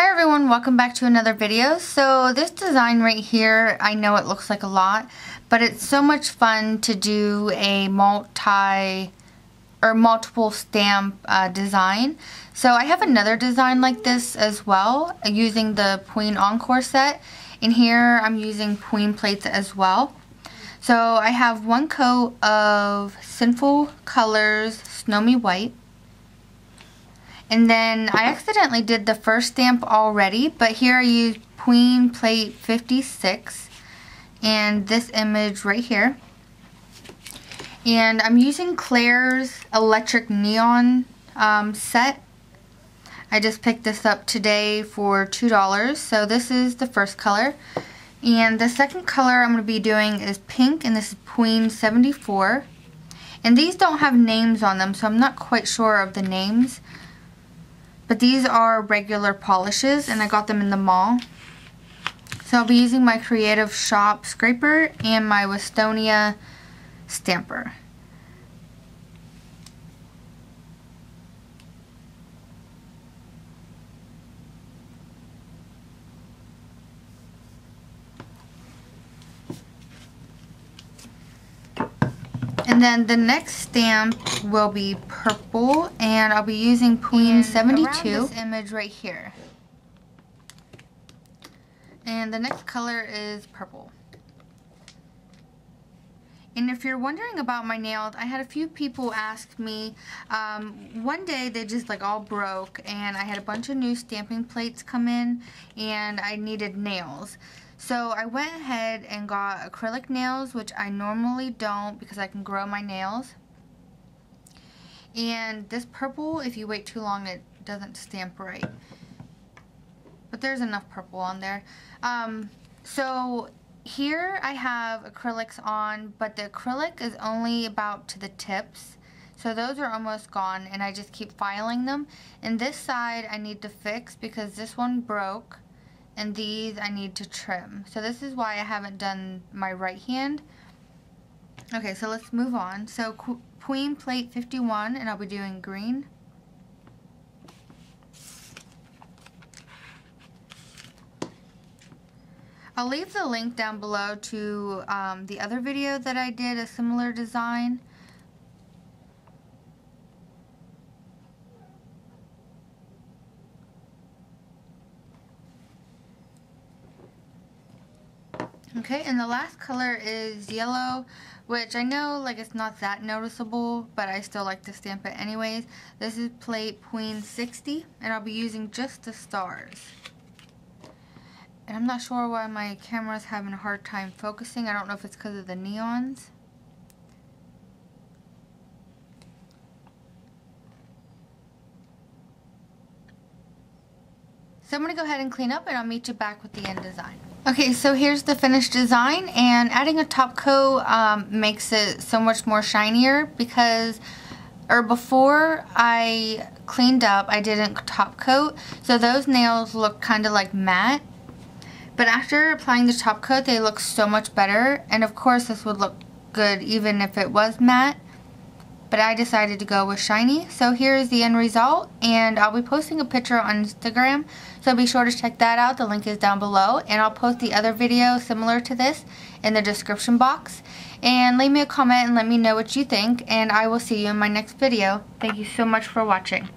Hi everyone, welcome back to another video. So this design right here, I know it looks like a lot, but it's so much fun to do a multi or multiple stamp uh, design. So I have another design like this as well using the Pueen Encore set. And here I'm using Pueen plates as well. So I have one coat of Sinful Colors Snowy White. And then I accidentally did the first stamp already, but here I used Pueen Plate 56 and this image right here. And I'm using Claire's Electric Neon um, set. I just picked this up today for $2, so this is the first color. And the second color I'm going to be doing is pink, and this is Pueen 74. And these don't have names on them, so I'm not quite sure of the names. But these are regular polishes and I got them in the mall. So I'll be using my Creative Shop scraper and my Winstonia stamper. And then the next stamp will be purple and I'll be using Pueen 72. this image right here. And the next color is purple. And if you're wondering about my nails, I had a few people ask me, um, one day they just like all broke and I had a bunch of new stamping plates come in and I needed nails. So I went ahead and got acrylic nails, which I normally don't because I can grow my nails. And this purple, if you wait too long, it doesn't stamp right. But there's enough purple on there. Um, so here I have acrylics on, but the acrylic is only about to the tips. So those are almost gone and I just keep filing them. And this side I need to fix because this one broke and these I need to trim. So this is why I haven't done my right hand. Okay, so let's move on. So pueen Plate 51, and I'll be doing green. I'll leave the link down below to um, the other video that I did, a similar design. Okay, and the last color is yellow, which I know like it's not that noticeable, but I still like to stamp it anyways. This is plate Pueen 60, and I'll be using just the stars. And I'm not sure why my camera's having a hard time focusing. I don't know if it's because of the neons. So I'm going to go ahead and clean up and I'll meet you back with the end design. Okay, so here's the finished design and adding a top coat um, makes it so much more shinier because or before I cleaned up I didn't top coat so those nails look kind of like matte. But after applying the top coat they look so much better and of course this would look good even if it was matte but I decided to go with shiny. So here is the end result, and I'll be posting a picture on Instagram, so be sure to check that out. The link is down below, and I'll post the other video similar to this in the description box. And leave me a comment and let me know what you think, and I will see you in my next video. Thank you so much for watching.